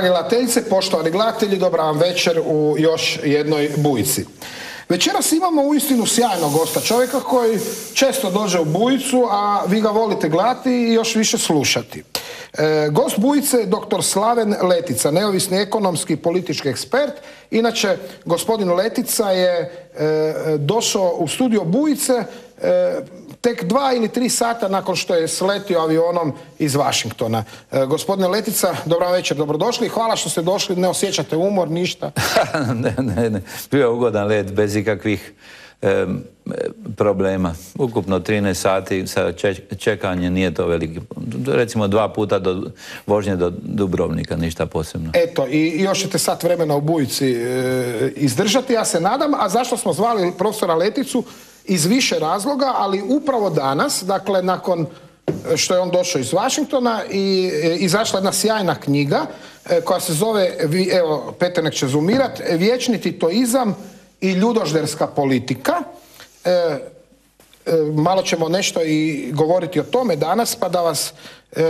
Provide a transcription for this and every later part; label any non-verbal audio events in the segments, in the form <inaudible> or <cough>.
Drage gledateljice, poštovani gledatelji, dobra vam večer u još jednoj bujici. Večeras imamo uistinu sjajnog gosta, čovjeka koji često dođe u bujicu, a vi ga volite gledati i još više slušati. E, gost bujice je dr. Slaven Letica, neovisni ekonomski i politički ekspert. Inače, gospodin Letica je e, došao u studio bujice e, tek dva ili tri sata nakon što je sletio avionom iz Vašingtona. E, gospodine Letica, dobro večer, dobrodošli. Hvala što ste došli, ne osjećate umor, ništa. <laughs> ne, ne, ne. Bio je ugodan let bez ikakvih problema. Ukupno 13 sati sa čekanjem nije to veliki. Recimo dva puta do vožnje do Dubrovnika, ništa posebno. Eto, i još ćete sat vremena u bujici e, izdržati, ja se nadam. A zašto smo zvali profesora Leticu? Iz više razloga, ali upravo danas, dakle nakon što je on došao iz Washingtona i e, izašla jedna sjajna knjiga e, koja se zove, evo Petenek će zoomirat, Vječni titoizam i ljudožderska politika. E, malo ćemo nešto i govoriti o tome danas, pa da vas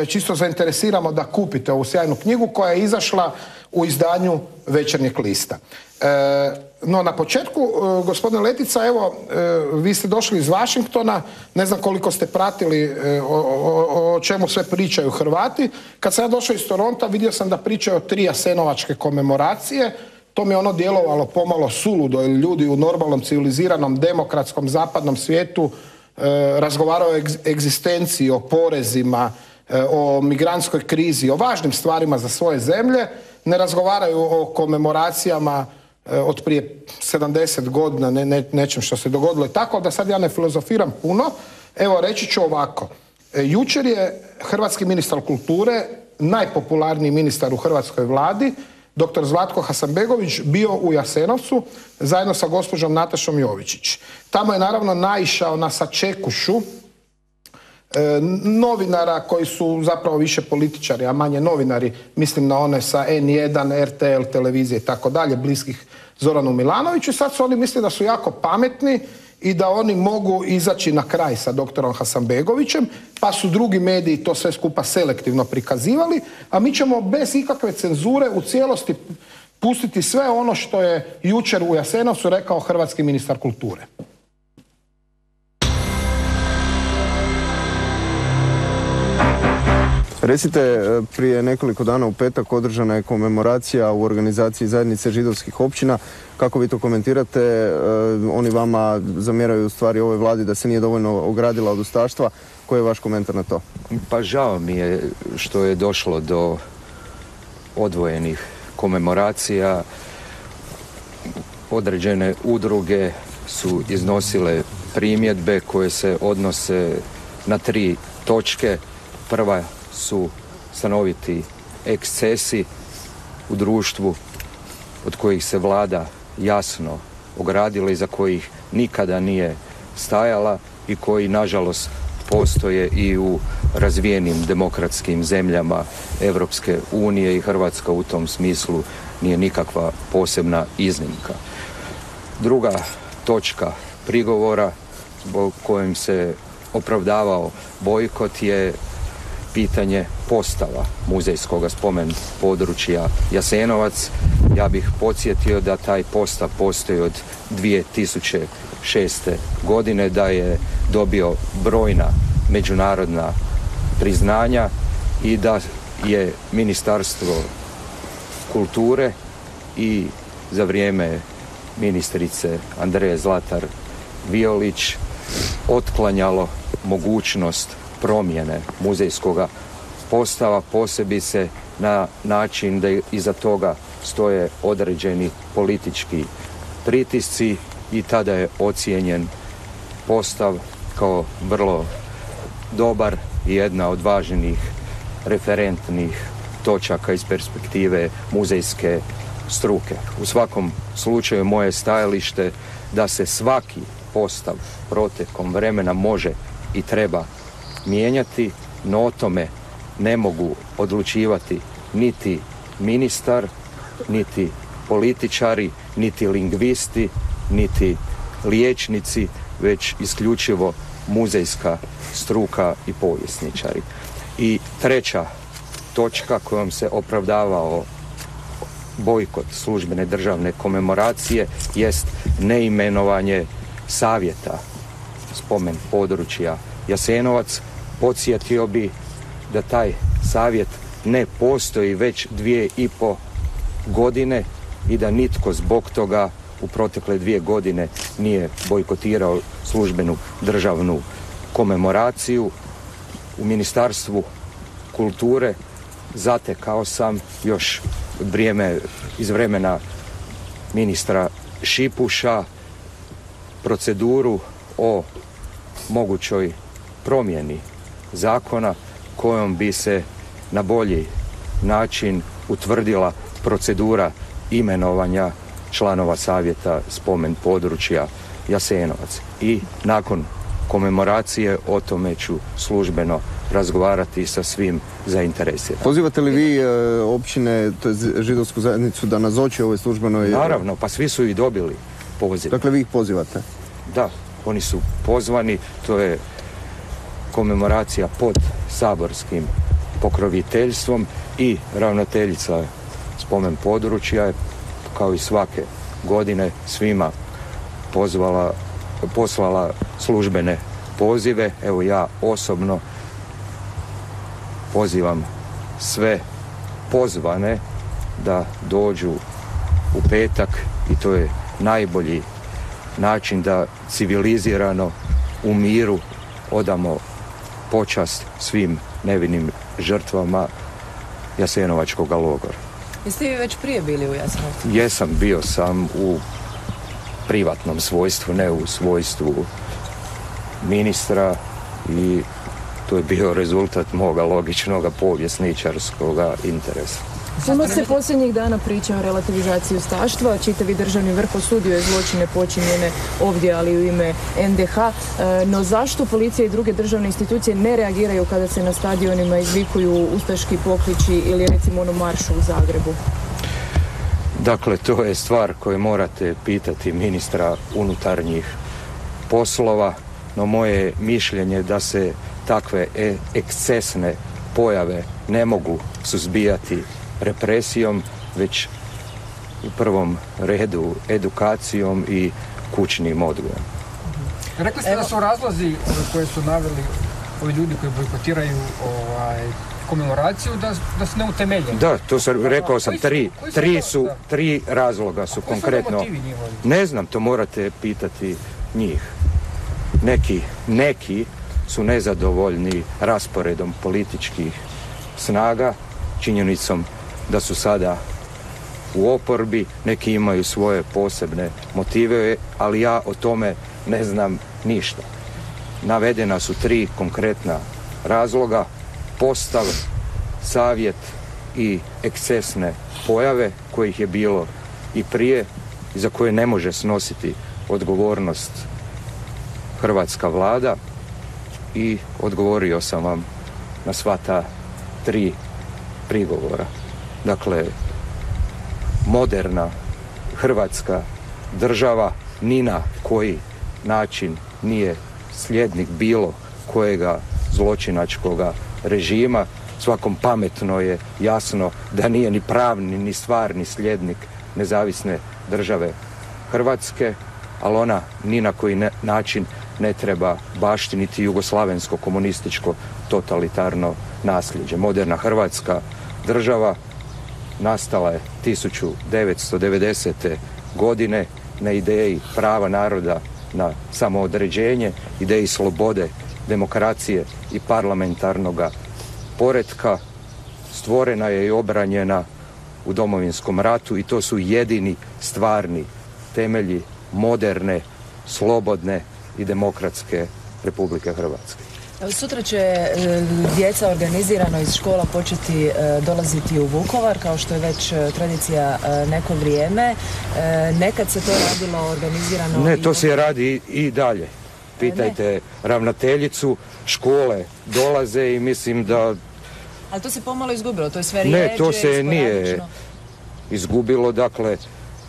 čisto zainteresiramo da kupite ovu sjajnu knjigu koja je izašla u izdanju Večernjeg lista. No na početku, e, gospodine Letica, evo, e, vi ste došli iz Vašingtona, ne znam koliko ste pratili e, o, čemu sve pričaju Hrvati. Kad sam ja došao iz Toronta, vidio sam da pričaju o tri Jasenovačke komemoracije, to mi je ono djelovalo pomalo suludo, jer ljudi u normalnom, civiliziranom, demokratskom, zapadnom svijetu razgovaraju o egzistenciji, o porezima, o migrantskoj krizi, o važnim stvarima za svoje zemlje, ne razgovaraju o komemoracijama od prije 70 godina, ne, nečem što se dogodilo i tako, da sad ja ne filozofiram puno. Evo, reći ću ovako. E, jučer je hrvatski ministar kulture, najpopularniji ministar u hrvatskoj vladi, dr. Zlatko Hasanbegović, bio u Jasenovcu zajedno sa gospođom Natašom Jovičić. Tamo je naravno naišao na sačekušu E, novinara koji su zapravo više političari, a manje novinari, mislim na one sa N1, RTL, televizije i tako dalje, bliskih Zoranu Milanoviću. I sad su oni mislili da su jako pametni i da oni mogu izaći na kraj sa doktorom Hasanbegovićem, pa su drugi mediji to sve skupa selektivno prikazivali, a mi ćemo bez ikakve cenzure u cijelosti pustiti sve ono što je jučer u Jasenovcu rekao hrvatski ministar kulture. Recite, e, prije nekoliko dana u petak održana je komemoracija u organizaciji zajednice židovskih općina. Kako vi to komentirate? E, oni vama zamjeraju u stvari ovoj vladi da se nije dovoljno ogradila od ustaštva. Koji je vaš komentar na to? Pa žao mi je što je došlo do odvojenih komemoracija. Određene udruge su iznosile primjedbe koje se odnose na tri točke. Prva su stanoviti ekscesi u društvu od kojih se vlada jasno ogradila i za kojih nikada nije stajala i koji nažalost postoje i u razvijenim demokratskim zemljama Europske unije i Hrvatska u tom smislu nije nikakva posebna iznimka. Druga točka prigovora zbog kojim se opravdavao bojkot je pitanje postava muzejskog spomen područja Jasenovac. Ja bih podsjetio da taj postav postoji od 2006. godine, da je dobio brojna međunarodna priznanja i da je Ministarstvo kulture i za vrijeme ministrice Andreje Zlatar Violić otklanjalo mogućnost promjene muzejskoga postava posebice na način da iza toga stoje određeni politički pritisci i tada je ocijenjen postav kao vrlo dobar i jedna od važnijih referentnih točaka iz perspektive muzejske struke. U svakom slučaju moje stajalište da se svaki postav protekom vremena može i treba mijenjati, no o tome ne mogu odlučivati niti ministar, niti političari, niti lingvisti, niti liječnici, već isključivo muzejska struka i povjesničari. I treća točka kojom se opravdavao bojkot službene državne komemoracije jest neimenovanje savjeta spomen područja Jasenovac. Podsjetio bi da taj savjet ne postoji već dvije i po godine i da nitko zbog toga u protekle dvije godine nije bojkotirao službenu državnu komemoraciju. U Ministarstvu kulture zatekao sam još vrijeme, iz vremena ministra Šipuša proceduru o mogućoj promjeni zakona kojom bi se na bolji način utvrdila procedura imenovanja članova savjeta spomen područja Jasenovac. I nakon komemoracije o tome ću službeno razgovarati sa svim zainteresiranim. Pozivate li vi e, općine, to je židovsku zajednicu da nazoče ovoj službenoj... Naravno, pa svi su i dobili poziv. Dakle, vi ih pozivate? Da, oni su pozvani, to je komemoracija pod saborskim pokroviteljstvom i ravnateljica spomen područja kao i svake godine svima pozvala, poslala službene pozive. Evo ja osobno pozivam sve pozvane da dođu u petak i to je najbolji način da civilizirano u miru odamo počast svim nevinim žrtvama Jasenovačkog logora. Jeste vi već prije bili u Jasenovcu? Jesam, bio sam u privatnom svojstvu, ne u svojstvu ministra i to je bio rezultat moga logičnog povjesničarskog interesa. Puno se posljednjih dana priča o relativizaciji ustaštva, čitavi državni vrh osudio je zločine počinjene ovdje, ali u ime NDH. E, no zašto policija i druge državne institucije ne reagiraju kada se na stadionima izvikuju ustaški pokliči ili recimo ono maršu u Zagrebu? Dakle, to je stvar koju morate pitati ministra unutarnjih poslova, no moje mišljenje da se takve e, ekscesne pojave ne mogu suzbijati represijom, već u prvom redu edukacijom i kućnim odgojem. Rekli ste da su razlozi koje su naveli ovi ljudi koji bojkotiraju ovaj, komemoraciju da, da su neutemeljeni. Da, to sam, rekao sam, tri, tri su, tri razloga su konkretno. Ne znam, to morate pitati njih. Neki, neki su nezadovoljni rasporedom političkih snaga, činjenicom da su sada u oporbi, neki imaju svoje posebne motive, ali ja o tome ne znam ništa. Navedena su tri konkretna razloga, postav, savjet i ekscesne pojave kojih je bilo i prije i za koje ne može snositi odgovornost hrvatska vlada i odgovorio sam vam na sva ta tri prigovora. Dakle, moderna hrvatska država ni na koji način nije sljednik bilo kojega zločinačkoga režima. Svakom pametno je jasno da nije ni pravni ni stvarni sljednik nezavisne države Hrvatske, ali ona ni na koji način ne treba baštiniti jugoslavensko komunističko totalitarno nasljeđe. Moderna Hrvatska država nastala je 1990. godine na ideji prava naroda na samoodređenje, ideji slobode, demokracije i parlamentarnog poretka. Stvorena je i obranjena u domovinskom ratu i to su jedini stvarni temelji moderne, slobodne i demokratske Republike Hrvatske. Sutra će e, djeca organizirano iz škola početi e, dolaziti u Vukovar, kao što je već e, tradicija neko vrijeme. Nekad se to radilo organizirano... Ne, to se radi i dalje. Pitajte ravnateljicu, škole dolaze i mislim da... Ali to se pomalo izgubilo, to je sve Ne, to se nije izgubilo, dakle,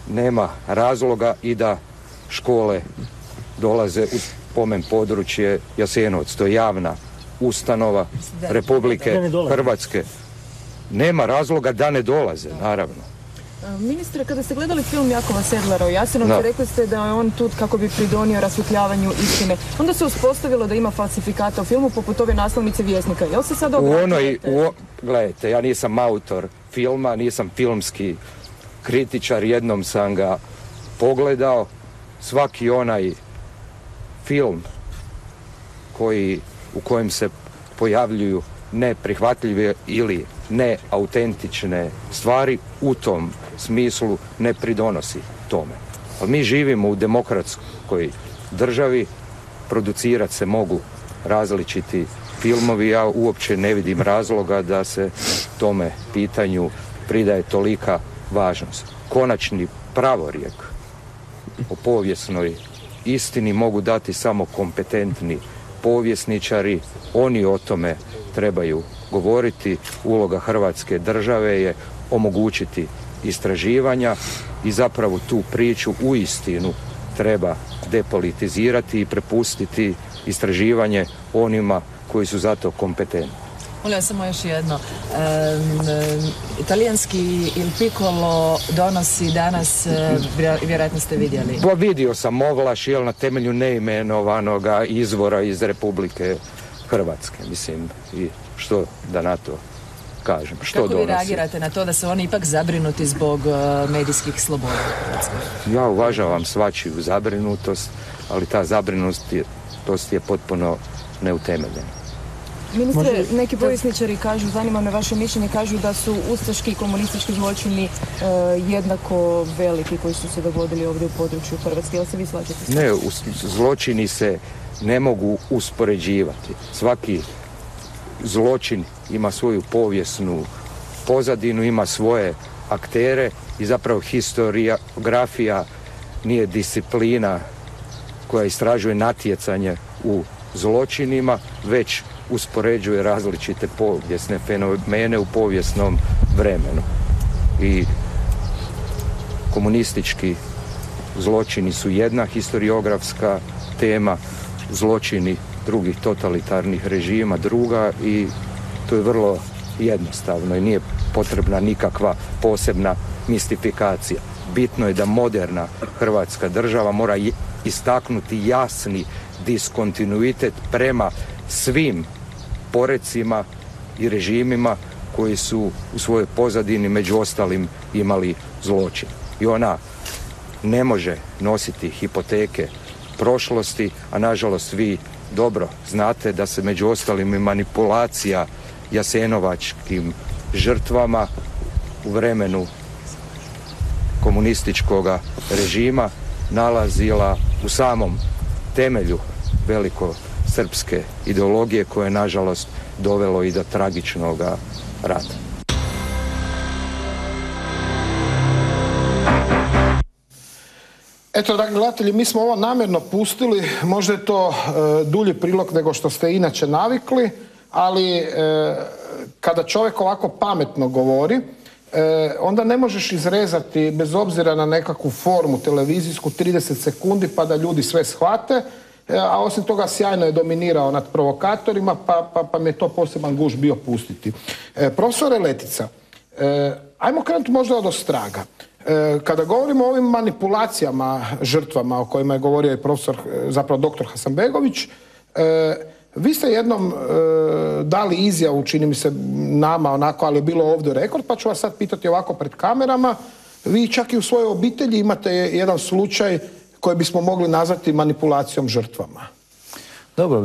nema razloga i da škole dolaze u spomen područje Jasenovac. To je javna ustanova Republike Hrvatske. Nema razloga da ne dolaze, naravno. Ministre, kada ste gledali film Jakova Sedlara o Jasenovcu, Da. rekli ste da je on tu kako bi pridonio rasvjetljavanju istine. Onda se uspostavilo da ima falsifikata u filmu poput ove naslovnice Vjesnika. Jel se sad U onoj, obraćujete? u, o- gledajte, ja nisam autor filma, nisam filmski kritičar, jednom sam ga pogledao. Svaki onaj film koji, u kojem se pojavljuju neprihvatljive ili neautentične stvari u tom smislu ne pridonosi tome. Ali mi živimo u demokratskoj državi, producirati se mogu različiti filmovi, ja uopće ne vidim razloga da se tome pitanju pridaje tolika važnost. Konačni pravorijek o povijesnoj istini mogu dati samo kompetentni povjesničari, oni o tome trebaju govoriti. Uloga Hrvatske države je omogućiti istraživanja i zapravo tu priču u istinu treba depolitizirati i prepustiti istraživanje onima koji su za to kompetentni. Molim vas samo još jedno. Em, italijanski Il Piccolo donosi danas, e, vjer- vjerojatno ste vidjeli. Pa vidio sam ovlaš, jel, na temelju neimenovanoga izvora iz Republike Hrvatske, mislim, i što da na to kažem, što Kako vi donosi. reagirate na to da su oni ipak zabrinuti zbog e, medijskih sloboda u Hrvatskoj? Ja uvažavam svačiju zabrinutost, ali ta zabrinutost je, je potpuno neutemeljena. Ministre, neki povjesničari kažu, zanima me vaše mišljenje, kažu da su ustaški i komunistički zločini e, jednako veliki koji su se dogodili ovdje u području Hrvatske. Jel se vi slažete? Ne, us- zločini se ne mogu uspoređivati. Svaki zločin ima svoju povijesnu pozadinu, ima svoje aktere i zapravo historiografija nije disciplina koja istražuje natjecanje u zločinima, već uspoređuje različite povijesne fenomene u povijesnom vremenu. I komunistički zločini su jedna historiografska tema, zločini drugih totalitarnih režima druga i to je vrlo jednostavno i nije potrebna nikakva posebna mistifikacija. Bitno je da moderna hrvatska država mora istaknuti jasni diskontinuitet prema svim porecima i režimima koji su u svojoj pozadini među ostalim imali zločin. I ona ne može nositi hipoteke prošlosti, a nažalost vi dobro znate da se među ostalim i manipulacija jasenovačkim žrtvama u vremenu komunističkog režima nalazila u samom temelju veliko srpske ideologije koje je nažalost dovelo i do tragičnog rata. Eto, dragi gledatelji, mi smo ovo namjerno pustili, možda je to e, dulji prilog nego što ste inače navikli, ali e, kada čovjek ovako pametno govori, e, onda ne možeš izrezati, bez obzira na nekakvu formu televizijsku, 30 sekundi pa da ljudi sve shvate, a osim toga sjajno je dominirao nad provokatorima, pa, pa, pa mi je to poseban guš bio pustiti. E, profesore Letica, E, ajmo krenuti možda od ostraga. E, kada govorimo o ovim manipulacijama, žrtvama o kojima je govorio i profesor, e, zapravo doktor Hasanbegović, e, vi ste jednom e, dali izjavu, čini mi se nama onako, ali je bilo ovdje rekord, pa ću vas sad pitati ovako pred kamerama. Vi čak i u svojoj obitelji imate jedan slučaj koji bismo mogli nazvati manipulacijom žrtvama. Dobro,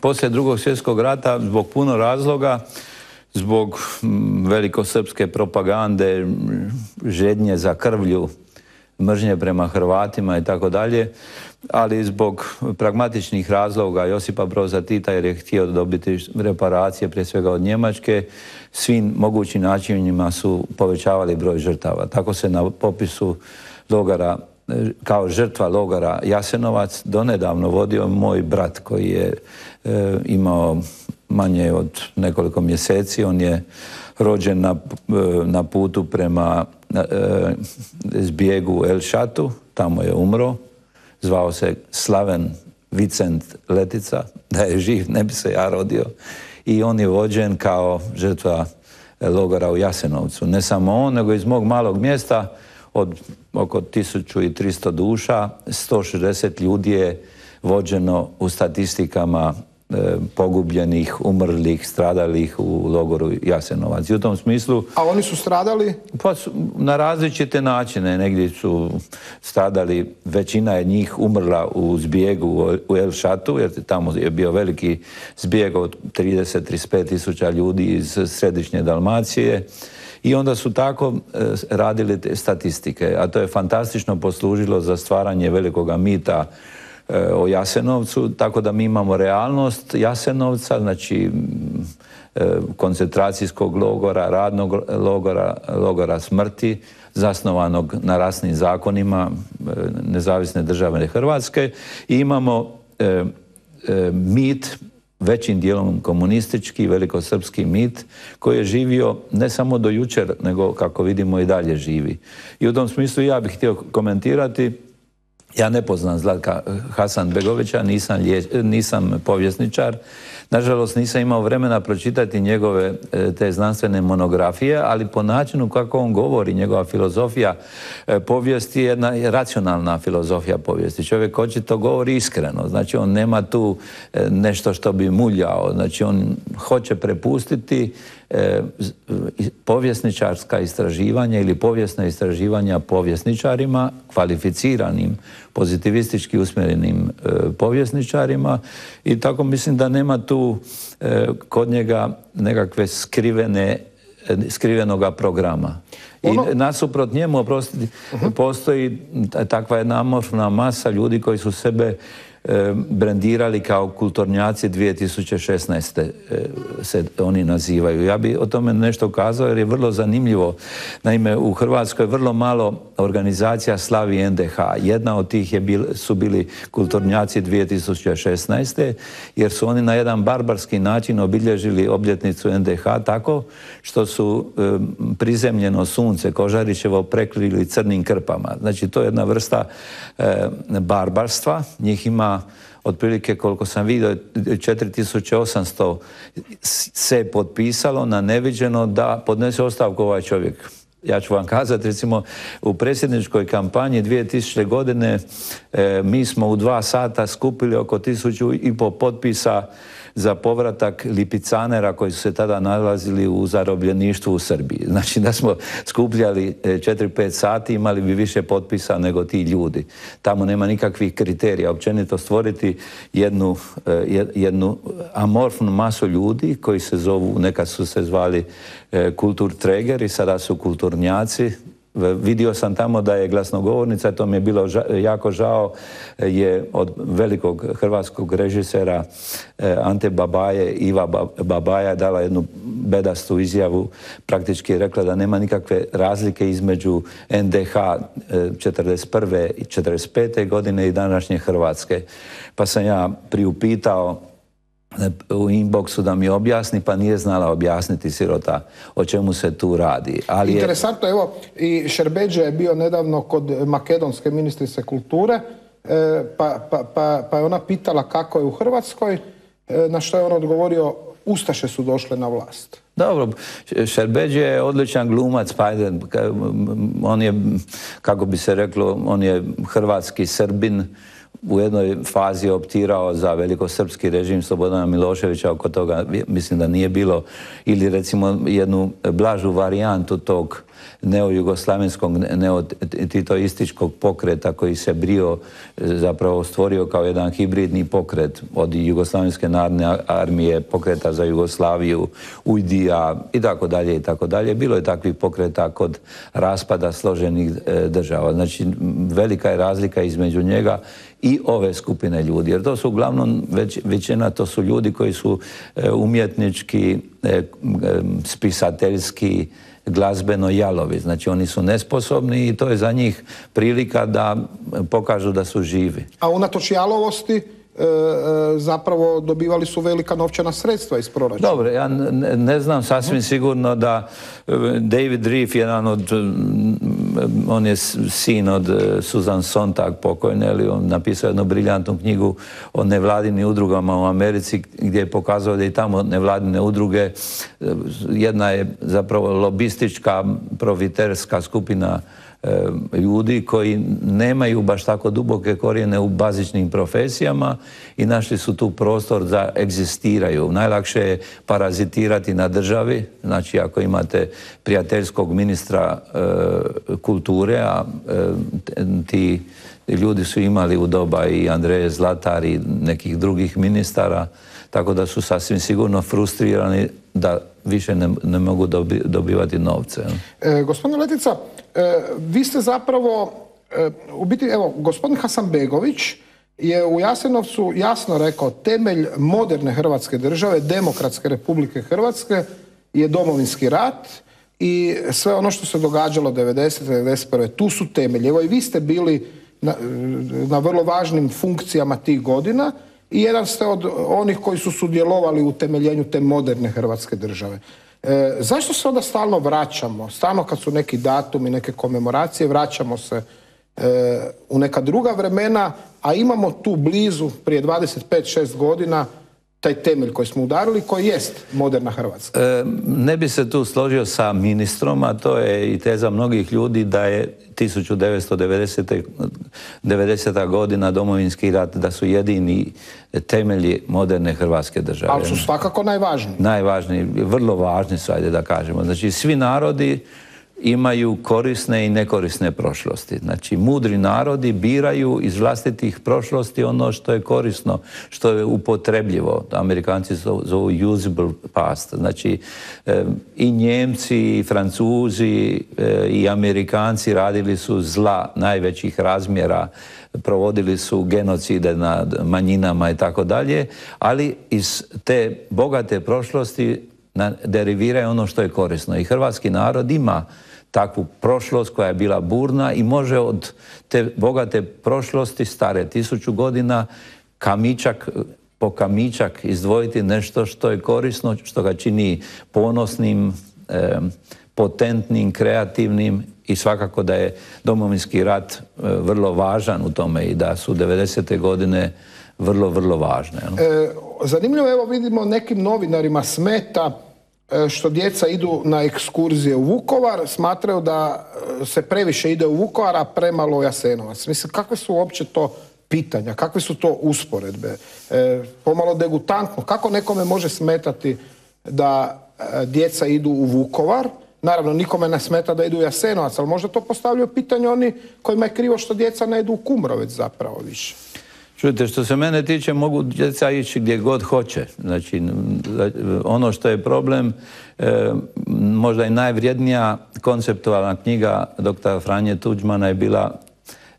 poslije drugog svjetskog rata zbog puno razloga, zbog velikosrpske propagande, žednje za krvlju, mržnje prema Hrvatima i tako dalje, ali zbog pragmatičnih razloga Josipa Broza Tita jer je htio dobiti reparacije prije svega od Njemačke, svim mogućim načinima su povećavali broj žrtava. Tako se na popisu logara kao žrtva logora Jasenovac donedavno vodio moj brat koji je e, imao manje od nekoliko mjeseci. On je rođen na, e, na putu prema e, zbjegu El Šatu, tamo je umro. Zvao se Slaven Vicent Letica, da je živ ne bi se ja rodio. I on je vođen kao žrtva logora u Jasenovcu. Ne samo on, nego iz mog malog mjesta od oko 1300 duša, 160 ljudi je vođeno u statistikama E, pogubljenih, umrlih, stradalih u logoru Jasenovac. I u tom smislu... A oni su stradali? Pa na različite načine. Negdje su stradali, većina je njih umrla u zbijegu u El Šatu, jer tamo je bio veliki zbijeg od 30-35 tisuća ljudi iz središnje Dalmacije. I onda su tako e, radili te statistike, a to je fantastično poslužilo za stvaranje velikoga mita E, o Jasenovcu, tako da mi imamo realnost Jasenovca, znači e, koncentracijskog logora, radnog logora, logora smrti, zasnovanog na rasnim zakonima nezavisne države Hrvatske. I imamo mit većim dijelom komunistički, velikosrpski mit koji je živio ne samo do jučer, nego kako vidimo i dalje živi. I u tom smislu ja bih htio komentirati ja ne poznam Zlatka Hasan Begovića, nisam, nisam povjesničar. Nažalost nisam imao vremena pročitati njegove e, te znanstvene monografije, ali po načinu kako on govori, njegova filozofija povijesti je jedna racionalna filozofija povijesti. Čovjek očito govori iskreno, znači on nema tu nešto što bi muljao, znači on hoće prepustiti E, povjesničarska istraživanja ili povijesna istraživanja povjesničarima, kvalificiranim, pozitivistički usmjerenim e, povjesničarima i tako mislim da nema tu e, kod njega nekakve skrivene skrivenoga programa. I ono... nasuprot njemu, oprostiti, postoji takva jedna amorfna masa ljudi koji su sebe brandirali kao kulturnjaci 2016. E, se oni nazivaju. Ja bi o tome nešto kazao jer je vrlo zanimljivo. Naime, u Hrvatskoj je vrlo malo organizacija slavi NDH. Jedna od tih je su bili kulturnjaci 2016. jer su oni na jedan barbarski način obilježili obljetnicu NDH tako što su e, prizemljeno sunce Kožarićevo prekrili crnim krpama. Znači to je jedna vrsta barbarstva. Njih ima otprilike koliko sam vidio 4800 se potpisalo na neviđeno da podnese ostavku ovaj čovjek. Ja ću vam kazati, recimo, u predsjedničkoj kampanji 2000. godine e, mi smo u dva sata skupili oko tisuću i po potpisa za povratak lipicanera koji su se tada nalazili u zarobljeništvu u Srbiji. Znači da smo skupljali 4-5 e, sati imali bi više potpisa nego ti ljudi. Tamo nema nikakvih kriterija. Općenito stvoriti jednu, e, jednu amorfnu masu ljudi koji se zovu, neka su se zvali e, kultur tregeri, sada su kulturnjaci, Vidio sam tamo da je glasnogovornica, to mi je bilo jako žao, je od velikog hrvatskog režisera e, Ante Babaje, Iva Babaja dala jednu bedastu izjavu, praktički je rekla da nema nikakve razlike između NDH 41. E, i 45. godine i današnje Hrvatske. Pa sam ja priupitao u inboxu da mi objasni, pa nije znala objasniti sirota o čemu se tu radi. Ali Interesantno, evo, i Šerbeđe je bio nedavno kod makedonske ministrice kulture, e, pa, pa, pa, pa, je ona pitala kako je u Hrvatskoj, e, na što je on odgovorio, Ustaše su došle na vlast. Dobro, Šerbeđe je odličan glumac, pa on je, kako bi se reklo, on je hrvatski srbin, u jednoj fazi optirao za velikosrpski režim Slobodana Miloševića, oko toga mislim da nije bilo, ili recimo jednu blažu varijantu tog neojugoslavenskog, neotitoističkog pokreta koji se brio, zapravo stvorio kao jedan hibridni pokret od Jugoslavenske narodne armije, pokreta za Jugoslaviju, Ujdija i tako dalje i tako dalje. Bilo je takvih pokreta kod raspada složenih e, država. Znači, velika je razlika između njega i ove skupine ljudi. Jer to su uglavnom već, većina, to su ljudi koji su e, umjetnički, e, spisateljski, glazbeno jalovi. Znači oni su nesposobni i to je za njih prilika da pokažu da su živi. A unatoč jalovosti e, zapravo dobivali su velika novčana sredstva iz proračuna. Dobro, ja ne, znam sasvim sigurno da David Reef, jedan od on je sin od e, Susan Sontag pokojne, ali on napisao jednu briljantnu knjigu o nevladinim udrugama u Americi gdje je pokazao da i tamo nevladine udruge, e, jedna je zapravo lobistička profiterska skupina ljudi koji nemaju baš tako duboke korijene u bazičnim profesijama i našli su tu prostor da egzistiraju. Najlakše je parazitirati na državi, znači ako imate prijateljskog ministra e, kulture, a e, ti ljudi su imali u doba i Andreje Zlatar i nekih drugih ministara, tako da su sasvim sigurno frustrirani da više ne, mogu dobivati novce. E, gospodine Letica, e, vi ste zapravo, e, u biti, evo, gospodin Hasanbegović je u Jasenovcu jasno rekao temelj moderne Hrvatske države, demokratske Republike Hrvatske je domovinski rat i sve ono što se događalo 90. 91. tu su temelji. Evo i vi ste bili na, na vrlo važnim funkcijama tih godina i jedan ste od onih koji su sudjelovali u temeljenju te moderne Hrvatske države. E, zašto se onda stalno vraćamo? Stalno kad su neki datumi, neke komemoracije, vraćamo se e, u neka druga vremena, a imamo tu blizu, prije 25-6 godina, taj temelj koji smo udarili, koji jest moderna Hrvatska. E, ne bi se tu složio sa ministrom, a to je i teza mnogih ljudi da je 1990. 90. godina domovinski rat, da su jedini temelji moderne Hrvatske države. Ali su svakako najvažniji. Najvažniji, vrlo važni su, ajde da kažemo. Znači, svi narodi imaju korisne i nekorisne prošlosti. Znači, mudri narodi biraju iz vlastitih prošlosti ono što je korisno, što je upotrebljivo. Amerikanci zovu usable past. Znači, i Njemci, i Francuzi, e, i Amerikanci radili su zla najvećih razmjera, provodili su genocide nad manjinama i tako dalje, ali iz te bogate prošlosti deriviraju ono što je korisno. I hrvatski narod ima takvu prošlost koja je bila burna i može od te bogate prošlosti stare tisuću godina kamičak po kamičak izdvojiti nešto što je korisno, što ga čini ponosnim, potentnim, kreativnim i svakako da je domovinski rat e, vrlo važan u tome i da su 90. godine vrlo, vrlo važne. E, zanimljivo, evo vidimo nekim novinarima smeta što djeca idu na ekskurzije u Vukovar, smatraju da e, se previše ide u Vukovar, a premalo u Jasenovac. Mislim, kakve su uopće to pitanja, kakve su to usporedbe? E, pomalo degutantno, kako nekome može smetati da djeca idu u Vukovar, Naravno, nikome ne smeta da idu u Jasenovac, ali možda to postavljaju pitanje oni kojima je krivo što djeca ne idu u Kumrovec zapravo više. Čujte, što se mene tiče, mogu djeca ići gdje god hoće. Znači, ono što je problem, e, možda i najvrijednija konceptualna knjiga doktora Franje Tuđmana je bila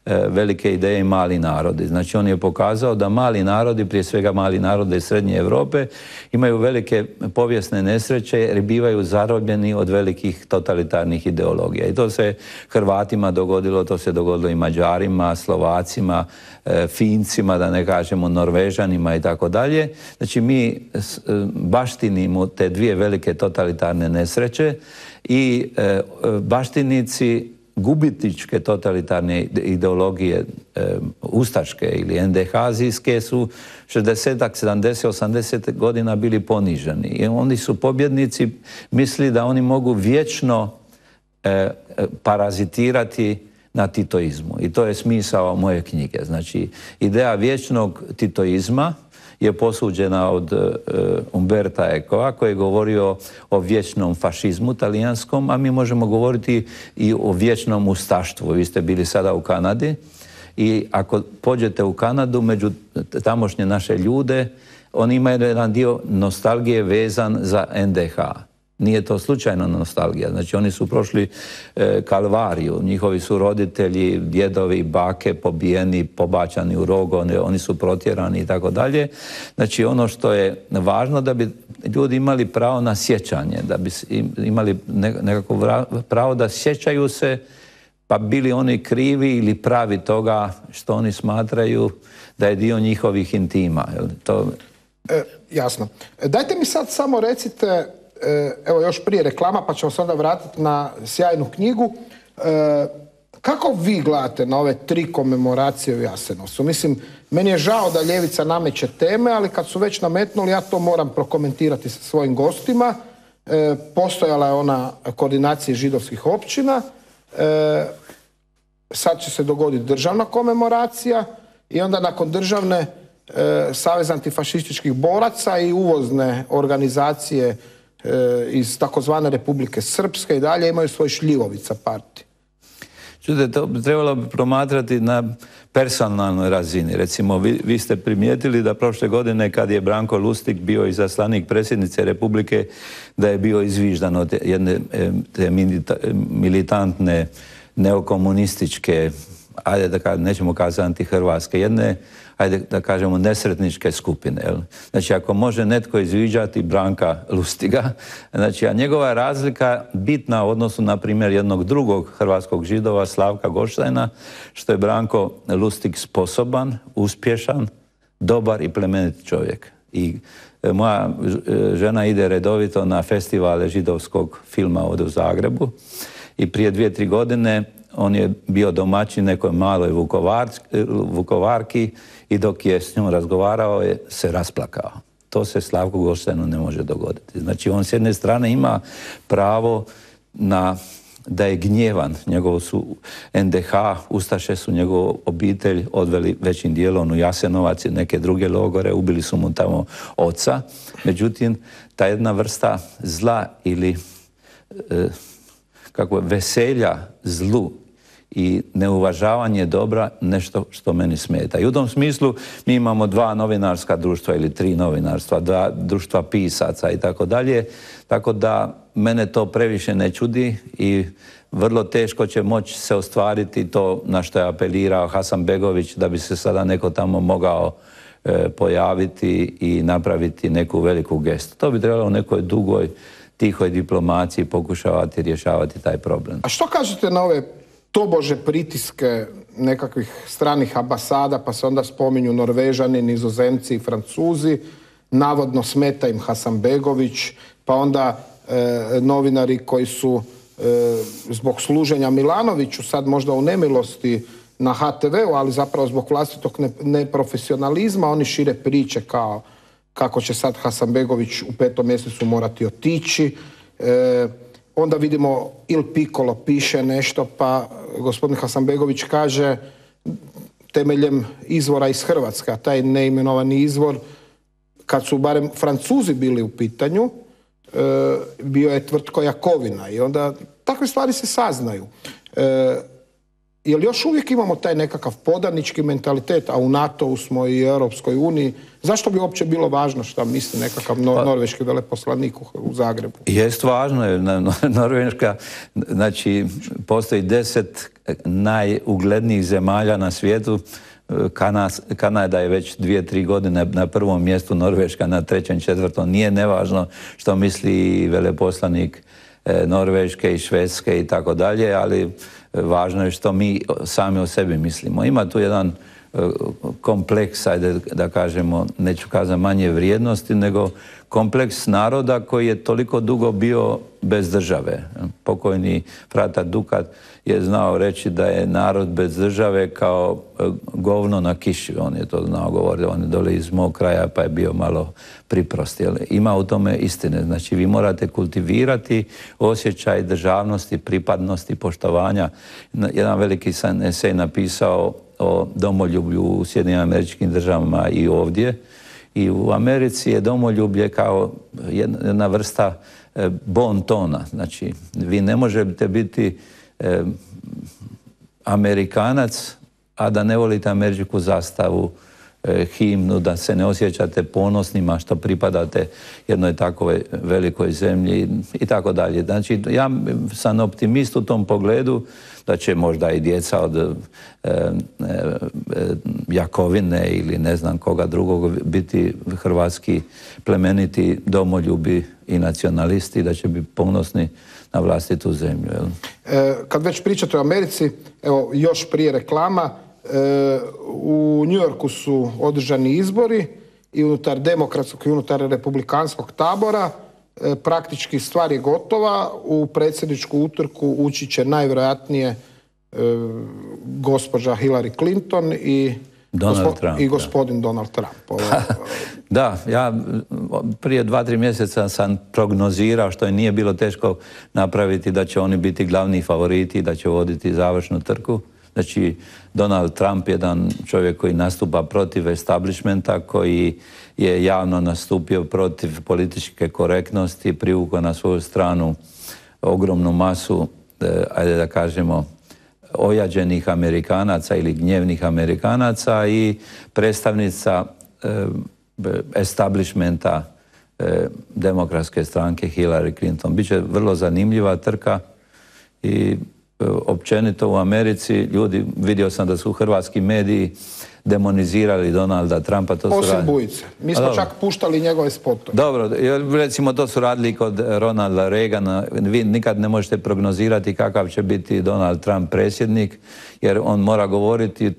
E, velike ideje i mali narodi. Znači on je pokazao da mali narodi, prije svega mali narode iz Srednje Europe, imaju velike povijesne nesreće jer bivaju zarobljeni od velikih totalitarnih ideologija. I to se Hrvatima dogodilo, to se dogodilo i Mađarima, Slovacima, Fincima, da ne kažemo Norvežanima i tako dalje. Znači mi e, baštinimo te dvije velike totalitarne nesreće i baštinici gubitičke totalitarne ideologije ustaške ili endehazijske su 60, 70, 80 godina bili poniženi. I oni su pobjednici misli da oni mogu vječno e, parazitirati na titoizmu. I to je smisao moje knjige. Znači, ideja vječnog titoizma je posuđena od e, Umberta Ekova koji je govorio o vječnom fašizmu talijanskom, a mi možemo govoriti i o vječnom ustaštvu. Vi ste bili sada u Kanadi i ako pođete u Kanadu među tamošnje naše ljude, oni imaju jedan dio nostalgije vezan za NDH. Nije to slučajno nostalgija. Znači oni su prošli e, kalvariju. Njihovi su roditelji, djedovi, bake pobijeni, pobačani u rogo, oni su protjerani i tako dalje. Znači ono što je važno da bi ljudi imali pravo na sjećanje, da bi imali nekako pravo da sjećaju se pa bili oni krivi ili pravi toga što oni smatraju da je dio njihovih intima. To... E, jasno. Dajte mi sad samo recite E, evo još prije reklama pa ćemo se onda vratiti na sjajnu knjigu. E, Kako vi gledate na ove tri komemoracije u Jasenovcu? Mislim, meni je žao da Ljevica nameće teme, ali kad su već nametnuli, ja to moram prokomentirati sa svojim gostima. E, postojala je ona koordinacija židovskih općina. E, sad će se dogoditi državna komemoracija i onda nakon državne e, Savez antifašističkih boraca i uvozne organizacije e, iz takozvane Republike Srpske i dalje imaju svoj šljivovica parti. Čujte, to bi trebalo bi promatrati na personalnoj razini. Recimo, vi, ste primijetili da prošle godine kad je Branko Lustig bio izaslanik predsjednice Republike, da je bio izviždan od jedne militantne neokomunističke, ajde da nećemo kazati hrvatske, jedne ajde da kažemo, nesretničke skupine. Jel? Znači, ako može netko izviđati Branka Lustiga, <laughs> znači, a njegova razlika bitna u odnosu, na primjer, jednog drugog hrvatskog židova, Slavka Goštajna, što je Branko Lustig sposoban, uspješan, dobar i plemenit čovjek. I e, moja e, žena ide redovito na festivale židovskog filma ovdje u Zagrebu i prije dvije, tri godine on je bio domaćin nekoj maloj Vukovarki i dok je s njom razgovarao je se rasplakao. To se Slavku Goštenu ne može dogoditi. Znači on s jedne strane ima pravo na da je gnjevan. Njegov su NDH, Ustaše su njegov obitelj odveli većim dijelom u Jasenovac i neke druge logore, ubili su mu tamo oca. Međutim, ta jedna vrsta zla ili e, veselja zlu i neuvažavanje dobra nešto što meni smeta. I u tom smislu mi imamo dva novinarska društva ili tri novinarstva, dva društva pisaca i tako dalje, tako da mene to previše ne čudi i vrlo teško će moći se ostvariti to na što je apelirao Hasan Begović da bi se sada neko tamo mogao e, pojaviti i napraviti neku veliku gestu. To bi trebalo u nekoj dugoj, tihoj diplomaciji pokušavati rješavati taj problem. A što kažete na ove tobože pritiske nekakvih stranih ambasada, pa se onda spominju Norvežani, Nizozemci i Francuzi, navodno smeta im Hasanbegović, pa onda e, novinari koji su e, zbog služenja Milanoviću sad možda u nemilosti na HTV-u, ali zapravo zbog vlastitog neprofesionalizma oni šire priče kao kako će sad Hasanbegović u petom mjesecu morati otići. E, onda vidimo Il Piccolo piše nešto, pa gospodin Hasanbegović kaže temeljem izvora iz Hrvatske, a taj neimenovani izvor, kad su barem Francuzi bili u pitanju, e, bio je tvrtko Jakovina i onda takve stvari se saznaju. Jer još uvijek imamo taj nekakav podanički mentalitet, a u NATO-u smo i Europskoj uniji. Zašto bi uopće bilo važno što misli nekakav pa- norveški veleposlanik u, Zagrebu? Jest važno, je Norveška, znači, postoji deset najuglednijih zemalja na svijetu, Kanada je već dvije, tri godine na prvom mjestu, Norveška na trećem, četvrtom. Nije nevažno što misli veleposlanik e, Norveške i Švedske i tako dalje, ali važno je što mi sami o sebi mislimo. Ima tu jedan e, kompleks, ajde da kažemo, neću kazati manje vrijednosti, nego kompleks naroda koji je toliko dugo bio bez države. Pokojni frata Dukat je znao reći da je narod bez države kao e, govno na kiši. On je to znao govoriti. On je dole iz mog kraja pa je bio malo priprost. Ima u tome istine. Znači vi morate kultivirati osjećaj državnosti, pripadnosti, poštovanja. Jedan veliki sam esej napisao o domoljublju u Sjedinim američkim državama i ovdje. I u Americi je domoljublje kao jedna vrsta e, bon tona. Znači, vi ne možete biti e, Amerikanac, a da ne volite američku zastavu, himnu, da se ne osjećate ponosnima što pripadate jednoj takvoj velikoj zemlji i tako dalje. Znači, ja sam optimist u tom pogledu da će možda i djeca od e, e, Jakovine ili ne znam koga drugog biti hrvatski plemeniti domoljubi i nacionalisti, da će biti ponosni na vlastitu zemlju. E, kad već pričate o Americi, evo još prije reklama, u New Yorku su održani izbori i unutar demokratskog i unutar republikanskog tabora E, praktički stvar je gotova, u predsjedničku utrku ući će najvjerojatnije gospođa Hillary Clinton i Donald gospo- Trump, i da. gospodin Donald Trump. <laughs> Da, ja prije dva, tri mjeseca sam prognozirao, što je nije bilo teško napraviti, da će oni biti glavni favoriti, da će voditi završnu trku. Znači, Donald Trump je jedan čovjek koji nastupa protiv establishmenta, koji je javno nastupio protiv političke korektnosti, privukao na svoju stranu ogromnu masu, e, ajde da kažemo, ojađenih Amerikanaca ili gnjevnih Amerikanaca i predstavnica e, establishmenta e, demokratske stranke Hillary Clinton. Biće vrlo zanimljiva trka i općenito u Americi ljudi, vidio sam da su hrvatski mediji demonizirali Donalda Trumpa. To su osim radi- Bujice. Mi smo čak puštali njegove spotove. dobro, recimo to su radili kod Ronalda Reagana. Vi nikad ne možete prognozirati kakav će biti Donald Trump predsjednik, jer on mora govoriti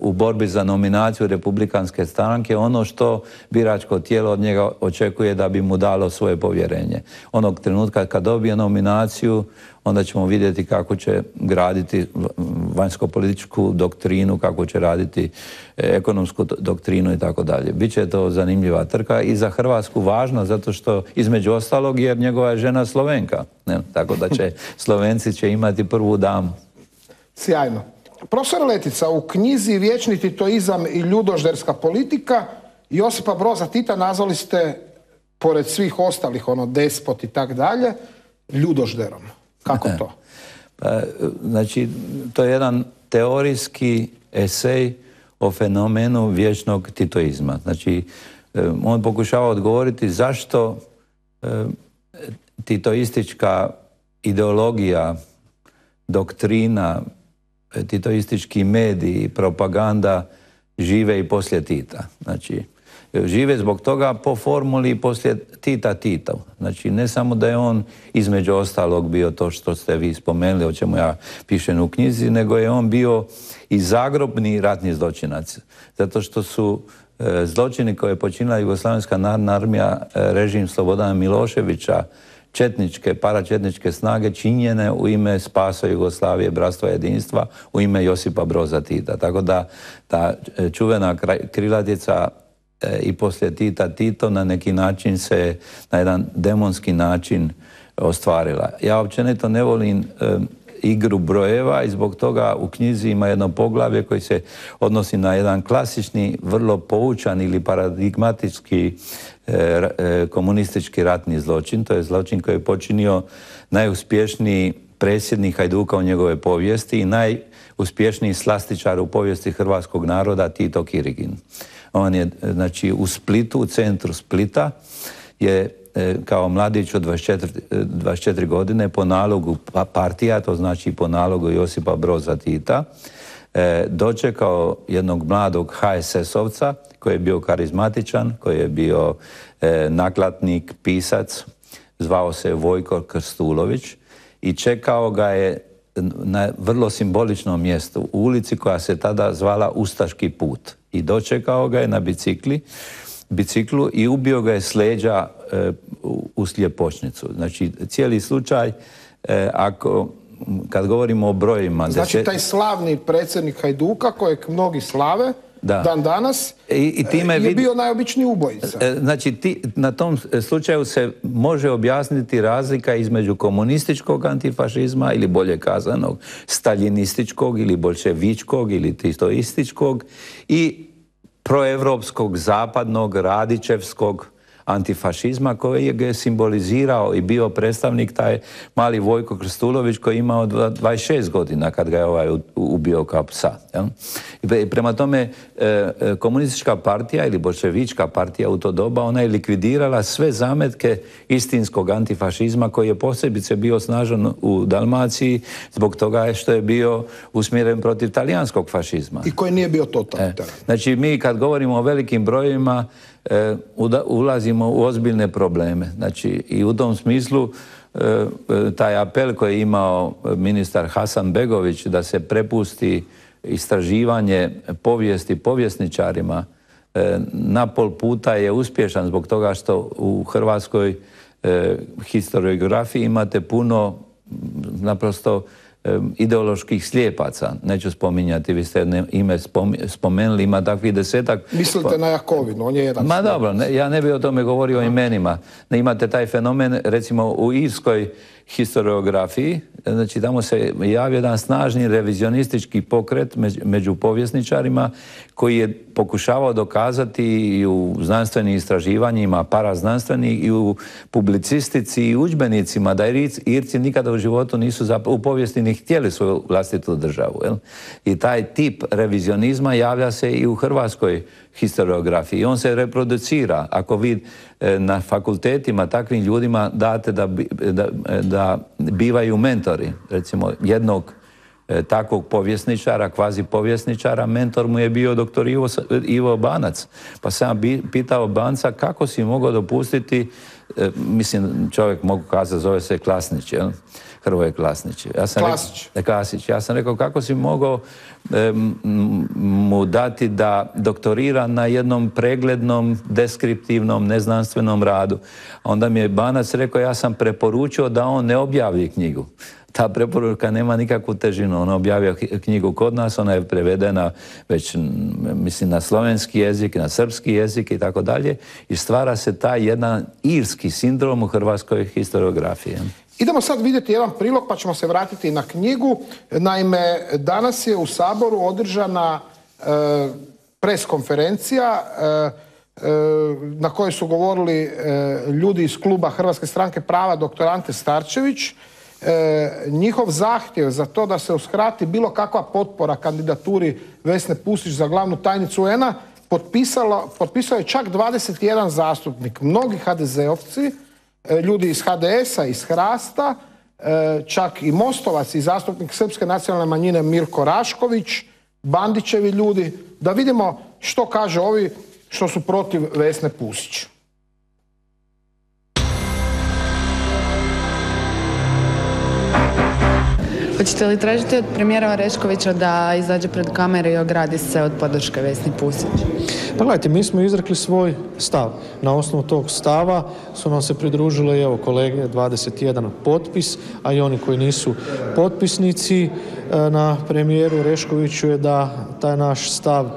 u borbi za nominaciju republikanske stranke ono što biračko tijelo od njega očekuje da bi mu dalo svoje povjerenje. Onog trenutka kad dobije nominaciju, onda ćemo vidjeti kako će graditi vanjsko-političku doktrinu, kako će raditi e, ekonomsku do- doktrinu i tako dalje. Biće to zanimljiva trka i za Hrvatsku važna zato što između ostalog jer njegova je žena Slovenka. Ne? Tako da će <laughs> Slovenci će imati prvu damu. Sjajno. Profesor Letica, u knjizi Vječni titoizam i ljudožderska politika Josipa Broza Tita nazvali ste, pored svih ostalih, ono, despot i tak dalje, ljudožderom. Kako to? Pa, znači, to je jedan teorijski esej o fenomenu vječnog titoizma. Znači, e, on pokušava odgovoriti zašto e, titoistička ideologija, doktrina, titoistički mediji, propaganda žive i poslije Tita. Znači, žive zbog toga po formuli poslije Tita Titov. Znači, ne samo da je on između ostalog bio to što ste vi spomenuli, o čemu ja pišem u knjizi, nego je on bio i zagrobni ratni zločinac. Zato što su e, zločini koje je počinila Jugoslavenska narodna armija, e, režim Slobodana Miloševića, četničke, paračetničke snage činjene u ime spasa Jugoslavije, bratstva jedinstva, u ime Josipa Broza Tita. Tako da ta e, čuvena krilatica e, i poslije Tita Tito na neki način se na jedan demonski način ostvarila. Ja općenito ne volim e, igru brojeva i zbog toga u knjizi ima jedno poglavlje koji se odnosi na jedan klasični, vrlo poučan ili paradigmatički e, e, komunistički ratni zločin. To je zločin koji je počinio najuspješniji predsjednik Hajduka u njegove povijesti i najuspješniji slastičar u povijesti hrvatskog naroda Tito Kirigin. On je e, znači u Splitu, u centru Splita je kao mladić od 24, e, 24 godine po nalogu pa- partija, to znači po nalogu Josipa Broza Tita, e, dočekao jednog mladog HSS-ovca koji je bio karizmatičan, koji je bio e, nakladnik, pisac, zvao se Vojko Krstulović i čekao ga je na vrlo simboličnom mjestu u ulici koja se tada zvala Ustaški put. I dočekao ga je na bicikli, biciklu i ubio ga je s leđa e, u, sljepočnicu. Znači, cijeli slučaj, e, ako, kad govorimo o brojima... Znači, deset- taj slavni predsjednik Hajduka, kojeg mnogi slave, Da. dan danas, I, i time je vidi- bio najobičniji ubojica. E, Znači, ti, na tom slučaju se može objasniti razlika između komunističkog antifašizma ili bolje kazanog staljinističkog ili bolševičkog ili tistoističkog i proevropskog, zapadnog, radičevskog antifašizma koji je simbolizirao i bio predstavnik taj mali Vojko Krstulović koji je imao dva- 26 godina kad ga je ovaj ubio kao psa. I Prema tome, e, e, komunistička partija ili bolševička partija u to doba, ona je likvidirala sve zametke istinskog antifašizma koji je posebice bio snažan u Dalmaciji zbog toga što je bio usmjeren protiv talijanskog fašizma. I koji nije bio totalitaran. Znači mi kad govorimo o velikim brojevima e, ulazimo u ozbiljne probleme. Znači i u tom smislu e, e, taj apel koji je imao ministar Hasan Begović da se prepusti istraživanje povijesti povjesničarima e, na pol puta je uspješan zbog toga što u Hrvatskoj e, historiografiji imate puno naprosto ideoloških slijepaca. Neću spominjati, vi ste ime spomenuli, ima takvih desetak. Mislite na Jakovinu, on je jedan. Ma dobro, ja ne bih o tome govorio o imenima. Ne imate taj fenomen, recimo u Irskoj historiografiji, znači tamo se javio jedan snažni revizionistički pokret među povjesničarima koji je pokušavao dokazati i u znanstvenim istraživanjima, paraznanstvenih i u publicistici i udžbenicima da Irci nikada u životu nisu u povijesti ni htjeli svoju vlastitu državu. I taj tip revizionizma javlja se i u hrvatskoj historiografiji. I on se reproducira. Ako vi e, na fakultetima takvim ljudima date da, da, da bivaju mentori, recimo jednog E, takvog povjesničara, kvazi povjesničara, mentor mu je bio doktor Ivo, Ivo Banac. Pa sam pitao Banca kako si mogao dopustiti, e, mislim čovjek mogu kazati, zove se Klasnić, jel? Hrvoje Klasnić. Ja sam Klasić. Rekao, Ja sam rekao kako si mogao mu dati da doktorira na jednom preglednom, deskriptivnom, neznanstvenom radu. Onda mi je Banac rekao ja sam preporučio da on ne objavi knjigu ta preporuka nema nikakvu težinu. Ona objavio knjigu kod nas, ona je prevedena već, mislim, na slovenski jezik, na srpski jezik i tako dalje i stvara se taj jedan irski sindrom u hrvatskoj historiografiji. Idemo sad vidjeti jedan prilog pa ćemo se vratiti na knjigu. Naime, danas je u Saboru održana e, preskonferencija e, e, na kojoj su govorili ljudi iz kluba Hrvatske stranke prava dr. Ante Starčević E, njihov zahtjev za to da se uskrati bilo kakva potpora kandidaturi Vesne Pusić za glavnu tajnicu UN-a potpisao je čak 21 zastupnik. Mnogi HDZ-ovci, e, ljudi iz HDS-a, iz Hrasta, e, čak i Mostovac i zastupnik Srpske nacionalne manjine Mirko Rašković, Bandićevi ljudi, da vidimo što kaže ovi što su protiv Vesne Pusić. Hoćete li tražiti od premijera Oreškovića da izađe pred kamere i ogradi se od podrške Vesni Pusić? Pa gledajte, mi smo izrekli svoj stav. Na osnovu tog stava su nam se pridružile evo kolege 21 potpis, a i oni koji nisu potpisnici e, na premijeru Oreškoviću je da taj naš stav e,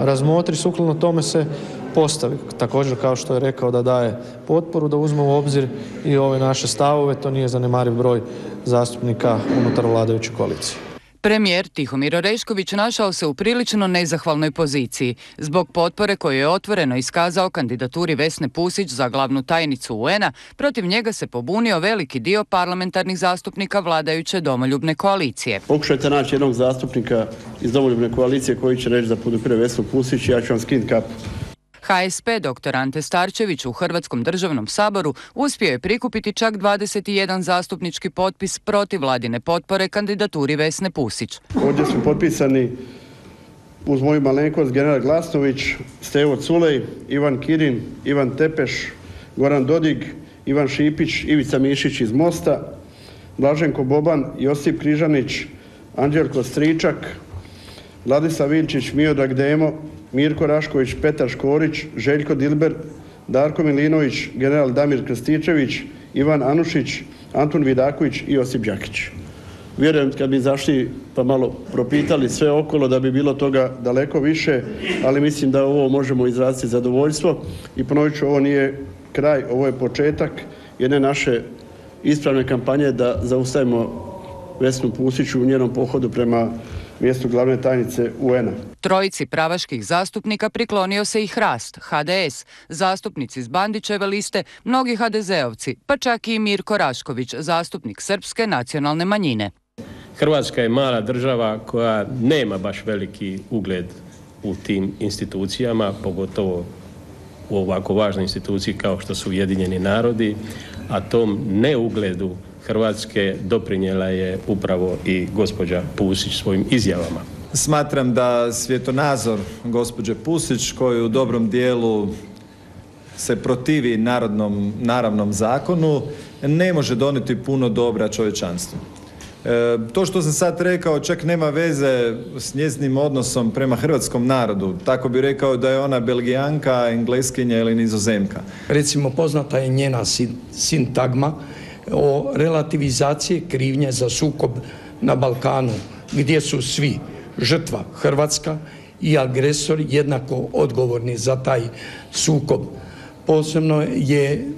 razmotri. Sukladno tome se postavi. Također kao što je rekao da daje potporu, da uzme u obzir i ove naše stavove, to nije zanemariv broj zastupnika unutar vladajuće koalicije. Premijer Tihomir Orešković našao se u prilično nezahvalnoj poziciji zbog potpore koju je otvoreno iskazao kandidaturi Vesne Pusić za glavnu tajnicu UN-a. Protiv njega se pobunio veliki dio parlamentarnih zastupnika vladajuće domoljubne koalicije. Pokušajte naći jednog zastupnika iz domoljubne koalicije koji će reći da podupire Vesnu Pusić i ja ću vam skin kapu. HSP dr. Ante Starčević u Hrvatskom državnom saboru uspio je prikupiti čak 21 zastupnički potpis protiv vladine potpore kandidaturi Vesne Pusić. Ovdje su potpisani uz moju malenkost general Glasnović, Stevo Culej, Ivan Kirin, Ivan Tepeš, Goran Dodig, Ivan Šipić, Ivica Mišić iz Mosta, Blaženko Boban, Josip Križanić, Anđelko Stričak, Vladislav Vilčić, Miodrag Demo, Mirko Rašković, Petar Škorić, Željko Dilber, Darko Milinović, general Damir Krstičević, Ivan Anušić, Antun Vidaković i Josip Đakić. Vjerujem kad bi zašli pa malo propitali sve okolo da bi bilo toga daleko više, ali mislim da ovo možemo izraziti zadovoljstvo i ponovit ću, ovo nije kraj, ovo je početak jedne naše ispravne kampanje da zaustavimo Vesnu Pusiću u njenom pohodu prema mjestu glavne tajnice UN-a. Trojici pravaških zastupnika priklonio se i Hrast, HDS, zastupnici iz Bandićeve liste, mnogi HDZ-ovci, pa čak i Mirko Rašković, zastupnik Srpske nacionalne manjine. Hrvatska je mala država koja nema baš veliki ugled u tim institucijama, pogotovo u ovako važnoj instituciji kao što su Ujedinjeni narodi, a tom neugledu Hrvatske doprinjela je upravo i gospođa Pusić svojim izjavama. Smatram da svjetonazor gospođe Pusić koji u dobrom dijelu se protivi narodnom, naravnom zakonu ne može doniti puno dobra čovječanstvu. E, to što sam sad rekao čak nema veze s njezinim odnosom prema hrvatskom narodu. Tako bi rekao da je ona belgijanka, engleskinja ili nizozemka. Recimo poznata je njena sintagma o relativizaciji krivnje za sukob na Balkanu gdje su svi žrtva Hrvatska i agresor jednako odgovorni za taj sukob. Posebno je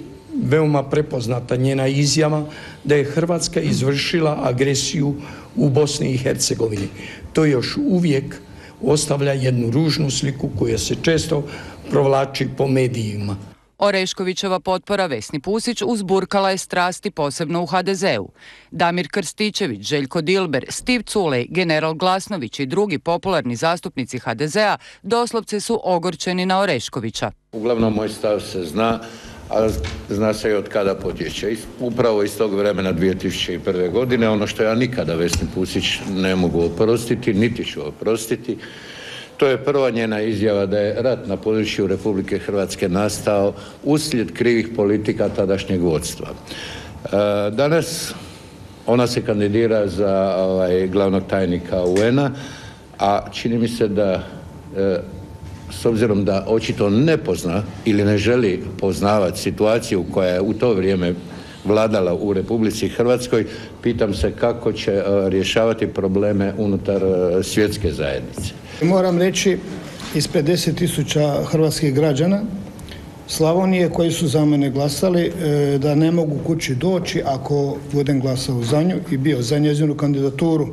veoma prepoznata njena izjava da je Hrvatska izvršila agresiju u Bosni i Hercegovini. To još uvijek ostavlja jednu ružnu sliku koja se često provlači po medijima. Oreškovićeva potpora Vesni Pusić uzburkala je strasti posebno u HDZ-u. Damir Krstičević, Željko Dilber, Stiv Culej, general Glasnović i drugi popularni zastupnici HDZ-a doslovce su ogorčeni na Oreškovića. Uglavnom moj stav se zna, a zna se i od kada potječe. Upravo iz tog vremena 2001. godine, ono što ja nikada Vesni Pusić ne mogu oprostiti, niti ću oprostiti, to je prva njena izjava da je rat na području Republike Hrvatske nastao uslijed krivih politika tadašnjeg vodstva. E, danas ona se kandidira za ovaj, glavnog tajnika UN-a, a čini mi se da e, s obzirom da očito ne pozna ili ne želi poznavati situaciju koja je u to vrijeme vladala u Republici Hrvatskoj, pitam se kako će e, rješavati probleme unutar svjetske zajednice. Moram reći ispred 10 tisuća hrvatskih građana Slavonije koji su za mene glasali e, da ne mogu kući doći ako budem glasao za nju i bio za njezinu kandidaturu.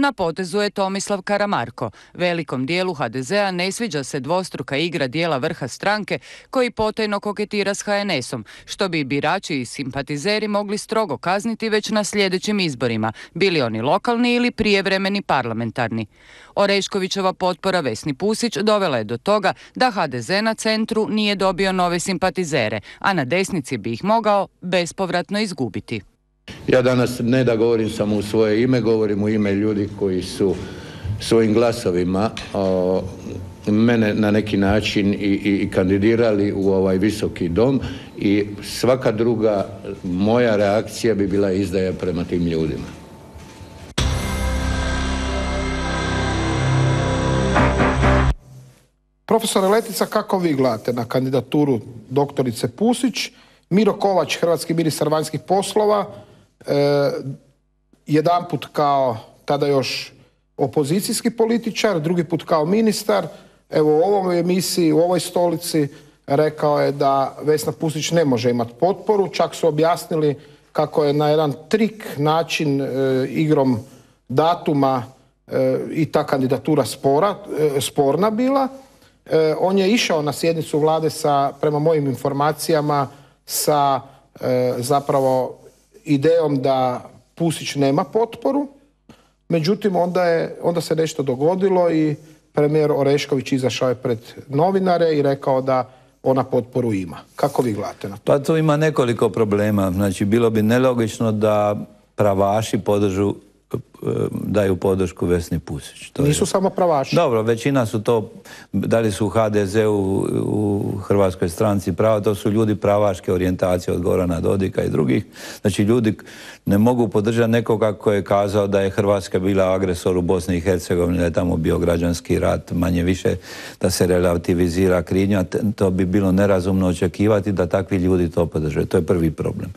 Na potezu je Tomislav Karamarko. Velikom dijelu HDZ-a ne sviđa se dvostruka igra dijela vrha stranke koji potajno koketira s HNS-om, što bi birači i simpatizeri mogli strogo kazniti već na sljedećim izborima, bili oni lokalni ili prijevremeni parlamentarni. Oreškovićeva potpora Vesni Pusić dovela je do toga da HDZ na centru nije dobio nove simpatizere, a na desnici bi ih mogao bespovratno izgubiti. Ja danas ne da govorim samo u svoje ime, govorim u ime ljudi koji su svojim glasovima mene na neki način i, i, kandidirali u ovaj visoki dom i svaka druga moja reakcija bi bila izdaja prema tim ljudima. Profesore Letica, kako vi gledate na kandidaturu doktorice Pusić? Miro Kovač, hrvatski ministar vanjskih poslova, e, jedan put kao tada još opozicijski političar, drugi put kao ministar. Evo u ovoj emisiji, u ovoj stolici rekao je da Vesna Pusić ne može imati potporu. Čak su objasnili kako je na jedan trik način e, igrom datuma e, i ta kandidatura spora, e, sporna bila. On je išao na sjednicu vlade sa, prema mojim informacijama, sa zapravo idejom da Pusić nema potporu, međutim onda, je, onda se nešto dogodilo i premijer Orešković izašao je pred novinare i rekao da ona potporu ima. Kako vi gledate na to? Pa tu ima nekoliko problema. Znači, bilo bi nelogično da pravaši podržu daju podršku Vesni Pusić. To Nisu samo pravaši. Dobro, većina su to, da li su u HDZ-u, u Hrvatskoj stranci prava, to su ljudi pravaške orijentacije od Gorana Dodika i drugih. Znači ljudi ne mogu podržati nekoga koji je kazao da je Hrvatska bila agresor u Bosni i Hercegovini, da je tamo bio građanski rat, manje više da se relativizira krivnja. To bi bilo nerazumno očekivati da takvi ljudi to podržaju. To je prvi problem.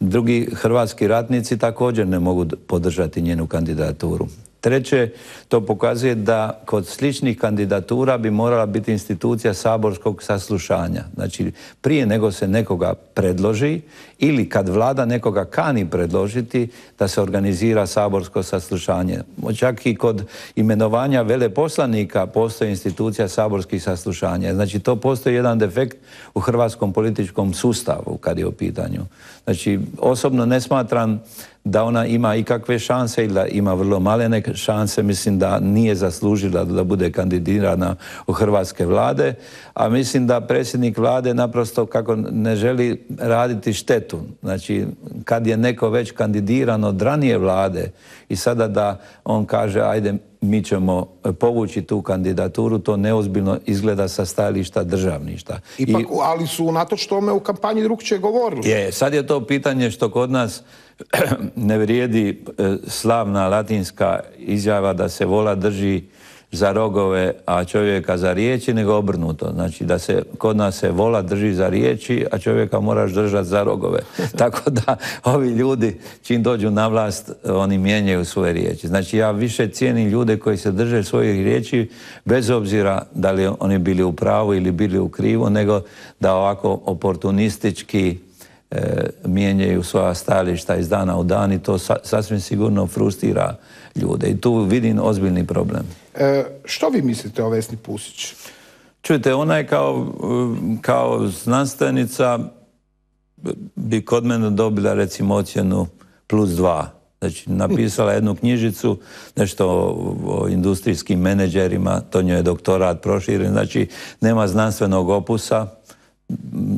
Drugi hrvatski ratnici također ne mogu podržati njenu kandidaturu. Treće, to pokazuje da kod sličnih kandidatura bi morala biti institucija saborskog saslušanja. Znači, prije nego se nekoga predloži ili kad vlada nekoga kani predložiti da se organizira saborsko saslušanje. Čak i kod imenovanja veleposlanika postoji institucija saborskih saslušanja. Znači, to postoji jedan defekt u hrvatskom političkom sustavu kad je u pitanju. Znači, osobno ne smatram da ona ima ikakve šanse ili da ima vrlo malene šanse, mislim da nije zaslužila da bude kandidirana u hrvatske vlade, a mislim da predsjednik vlade naprosto kako ne želi raditi štetu. Znači, kad je neko već kandidiran od ranije vlade i sada da on kaže ajde mi ćemo povući tu kandidaturu, to neozbiljno izgleda sa stajališta državništa. Ipak, ali su unatoč tome u kampanji drugčije govorili. Je, sad je to pitanje što kod nas <clears throat> ne vrijedi e, slavna latinska izjava da se vola drži za rogove, a čovjeka za riječi, nego obrnuto. Znači da se kod nas se vola drži za riječi, a čovjeka moraš držati za rogove. <laughs> Tako da ovi ljudi čim dođu na vlast, oni mijenjaju svoje riječi. Znači ja više cijenim ljude koji se drže svojih riječi bez obzira da li oni bili u pravu ili bili u krivu, nego da ovako oportunistički e, mijenjaju svoja stajališta iz dana u dan i to sasvim sigurno frustrira ljude. I tu vidim ozbiljni problem. E, što vi mislite o Vesni Pusić? Čujte, ona je kao, kao znanstvenica bi kod mene dobila recimo ocjenu plus dva. Znači, napisala jednu knjižicu, nešto o, industrijskim menedžerima, to njoj je doktorat proširen, znači nema znanstvenog opusa,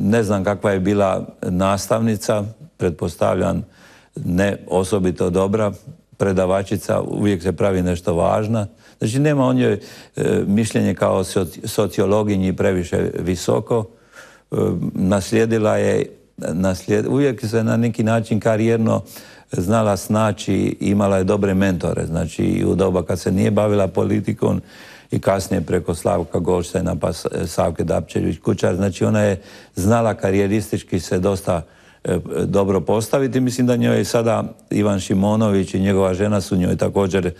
ne znam kakva je bila nastavnica, pretpostavljam ne osobito dobra, predavačica, uvijek se pravi nešto važna. Znači nema on je mišljenje kao sociologinji previše visoko. E, naslijedila je, uvijek se na neki način karijerno znala snaći, imala je dobre mentore. Znači u doba kad se nije bavila politikom i kasnije preko Slavka Golštena pa Savke Dapčević Kučar. Znači ona je znala karijeristički se dosta E, dobro postaviti. Mislim da njoj sada Ivan Šimonović i njegova žena su njoj također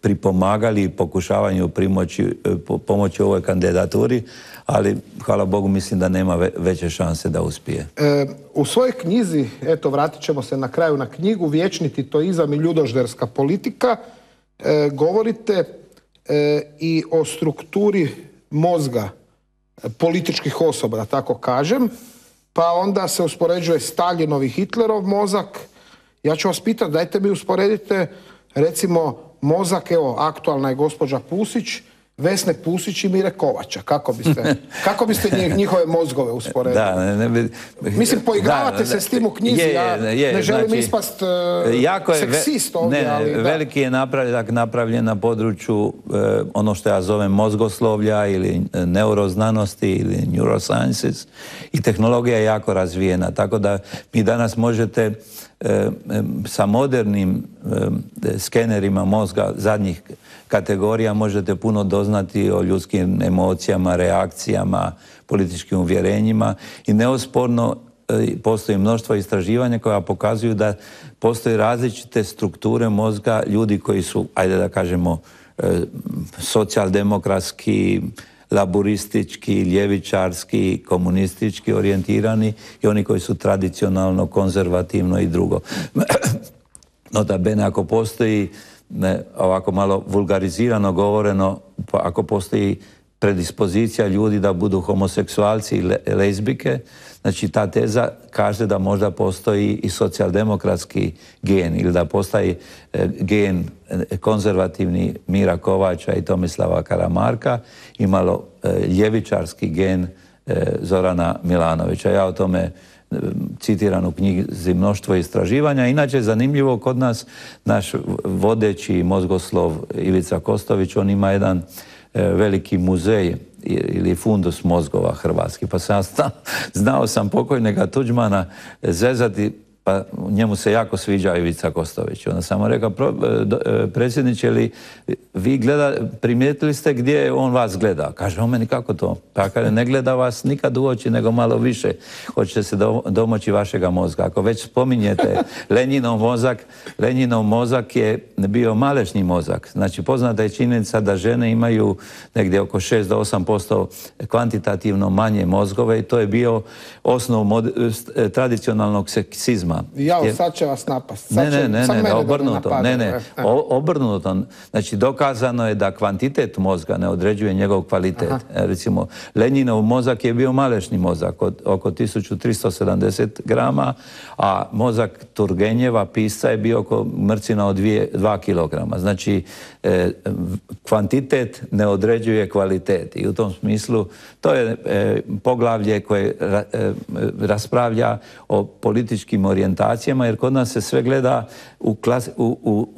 pripomagali pokušavanju primoći, e, pomoći ovoj kandidaturi, ali hvala Bogu mislim da nema veće šanse da uspije. E, u svojoj knjizi, eto vratit ćemo se na kraju na knjigu, Vječni titoizam i ljudožderska politika, govorite i o strukturi mozga političkih osoba, da tako kažem, pa onda se uspoređuje Staljinov i Hitlerov mozak. Ja ću vas pitati, dajte mi usporedite recimo mozak, evo aktualna je gospođa Pusić, Vesne Pusić i Mire Kovača. Kako biste, <laughs> kako biste njihove mozgove usporedili? Da, ne, Mislim, poigravate se s tim u knjizi, je, ja ne želim znači, ispast uh, jako je, seksist ovdje, ne, ali... Veliki je napravljen, napravljen na području e, ono što ja zovem mozgoslovlja ili e, neuroznanosti ili neurosciences i tehnologija je jako razvijena, tako da mi danas možete sa modernim skenerima mozga zadnjih kategorija možete puno doznati o ljudskim emocijama, reakcijama, političkim uvjerenjima i neosporno e, postoji mnoštvo istraživanja koja pokazuju da postoje različite strukture mozga ljudi koji su, ajde da kažemo, e, socijaldemokratski, laburistički, ljevičarski, komunistički orijentirani i oni koji su tradicionalno, konzervativno i drugo. <clears throat> No da bene ako postoji ne, ovako malo vulgarizirano govoreno, pa ako postoji predispozicija ljudi da budu homoseksualci i lezbike, znači ta teza kaže da možda postoji i socijaldemokratski gen ili da postoji e, gen e, konzervativni Mira Kovača i Tomislava Karamarka i malo e, ljevičarski gen Zorana Milanovića. Ja o tome citiran u knjizi mnoštvo istraživanja. Inače, zanimljivo kod nas, naš vodeći mozgoslov Ivica Kostović, on ima jedan e, veliki muzej ili fundus mozgova hrvatski. Pa sam <laughs> znao sam pokojnega Tuđmana zezati pa njemu se jako sviđa Ivica Kostović. Onda sam mu rekao, e, e, predsjedniče, li vi gleda, primijetili ste gdje on vas gleda? Kaže, on meni kako to? Pa kaže, ne gleda vas nikad u oči, nego malo više. Hoćete se domoći vašega mozga. Ako već spominjete Lenjinov mozak, Lenjinov mozak je bio malešni mozak. Znači, poznata je činjenica da žene imaju negdje oko 6 do 8% kvantitativno manje mozgove i to je bio osnov tradicionalnog seksizma Ja, sad će vas napast. ne, ne, ne, ne, obrnuto. Ne, ne, obrnuto. Znači, dokazano je da kvantitet mozga ne određuje njegov kvalitet. E, recimo, Lenjinov mozak je bio malešni mozak, od, oko 1370 grama, a mozak Turgenjeva, pisca, je bio oko mrcina od 2 kilograma. Znači, e, kvantitet ne određuje kvalitet. I u tom smislu, to je e, poglavlje koje raspravlja o političkim orijentacijama orijentacijama, jer kod nas se sve gleda u, u,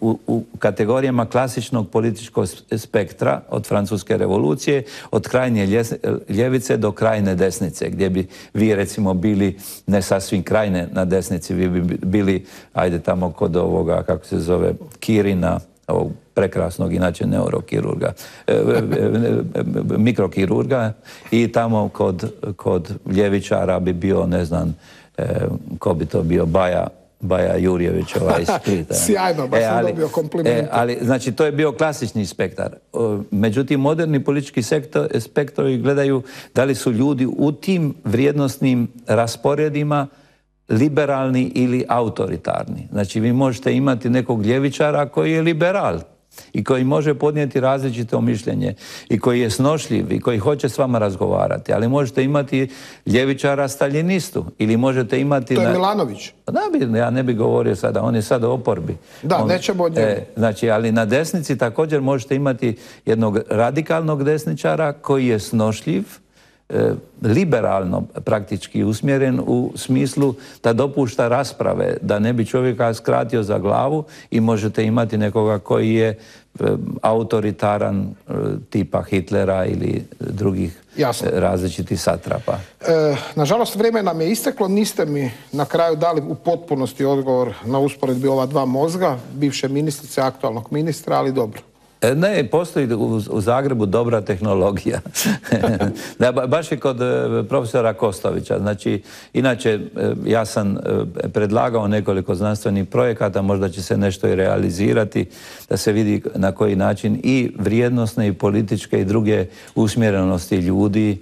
u, u, kategorijama klasičnog političkog spektra od francuske revolucije, od krajnje ljevice do krajne desnice, gdje bi vi recimo bili ne sasvim krajne na desnici, vi bi bili, ajde tamo kod ovoga, kako se zove, Kirina, ovog prekrasnog inače neurokirurga, e, e, e, mikrokirurga i tamo kod, kod ljevičara bi bio, ne znam, ko bi to bio, Baja, Baja Jurjević ovaj iz <laughs> Splita. Sjajno, baš sam ali, dobio kompliment. ali, znači, to je bio klasični spektar. Međutim, moderni politički sektor, spektori gledaju da li su ljudi u tim vrijednostnim rasporedima liberalni ili autoritarni. Znači, vi možete imati nekog ljevičara koji je liberal, i koji može podnijeti različito mišljenje i koji je snošljiv i koji hoće s vama razgovarati. Ali možete imati ljevičara staljinistu ili možete imati... To je Milanović. Da bi, ja ne bi govorio sada, on je sada u oporbi. Da, nećemo od njega. E, znači, ali na desnici također možete imati jednog radikalnog desničara koji je snošljiv, liberalno praktički usmjeren u smislu da dopušta rasprave, da ne bi čovjeka skratio za glavu i možete imati nekoga koji je e, autoritaran e, tipa Hitlera ili drugih različitih satrapa. nažalost, vrijeme nam je isteklo. Niste mi na kraju dali u potpunosti odgovor na usporedbi ova dva mozga, bivše ministrice, aktualnog ministra, ali dobro. E, ne, postoji u, Zagrebu dobra tehnologija. <laughs> da, baš je kod e, profesora Kostovića. Znači, inače, e, ja sam predlagao nekoliko znanstvenih projekata, možda će se nešto i realizirati, da se vidi na koji način i vrijednosne i političke i druge usmjerenosti ljudi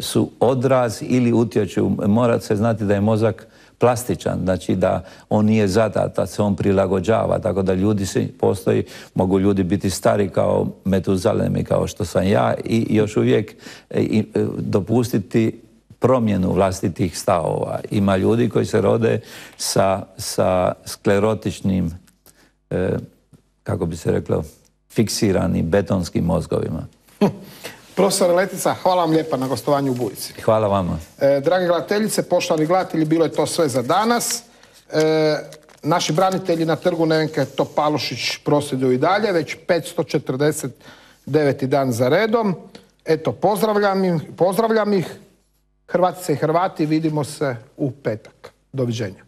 su odraz ili utječu. Mora se znati da je mozak plastičan, znači da on nije zadat, da se on prilagođava, tako da ljudi se postoji, mogu ljudi biti stari kao metuzalemi, kao što sam ja i još uvijek e, e, dopustiti promjenu vlastitih stavova. Ima ljudi koji se rode sa, sa sklerotičnim, e, kako bi se reklo, fiksiranim betonskim mozgovima. <laughs> Profesor Letica, hvala vam lijepa na gostovanju u Bujici. Hvala vama. E, drage gledateljice, poštovani gledatelji, bilo je to sve za danas. E, naši branitelji na trgu Nevenke Topalušić prosvjeduju i dalje, već 549. dan za redom. Eto, pozdravljam ih, pozdravljam ih. Hrvatice i Hrvati, vidimo se u petak. Doviđenja.